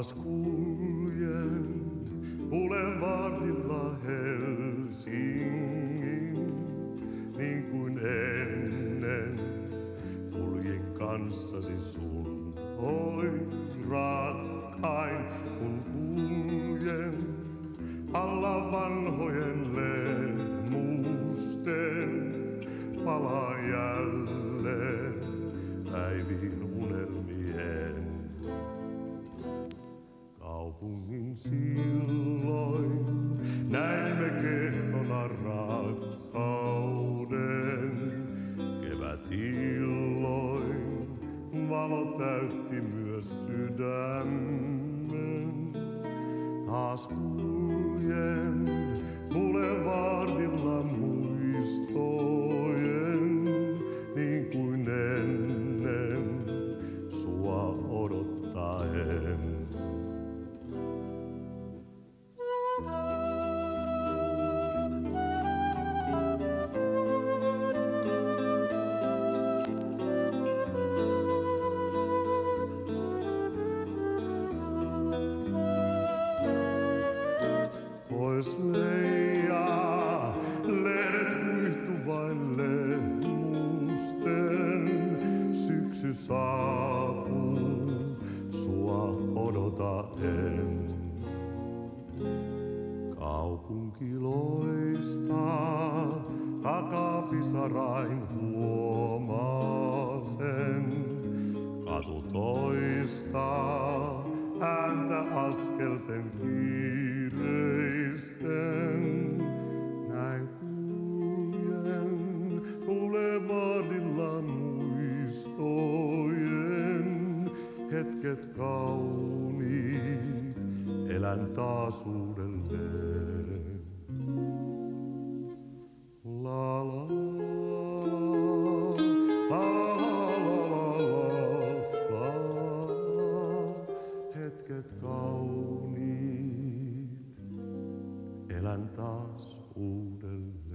Taas kuljen Boulevardilla Helsingin, niin kuin ennen kuljen kanssasi sun. Oi rakkain, Kaupungin silloin näimme kehtona rakkauden. Kevät illoin valo täytti myös sydämen. Taas kuljen Pois leijaa, lehdet kuihtuvain lehmusten. Syksy saapuu, sua odotaen. Kaupunki loistaa, takapisarain huomasen. Katu toistaa, ääntä askelten kiireisten. Hetket kauniit, elän taas uudelleen. La la la, la la la la la la, hetket kauniit, elän taas uudelleen.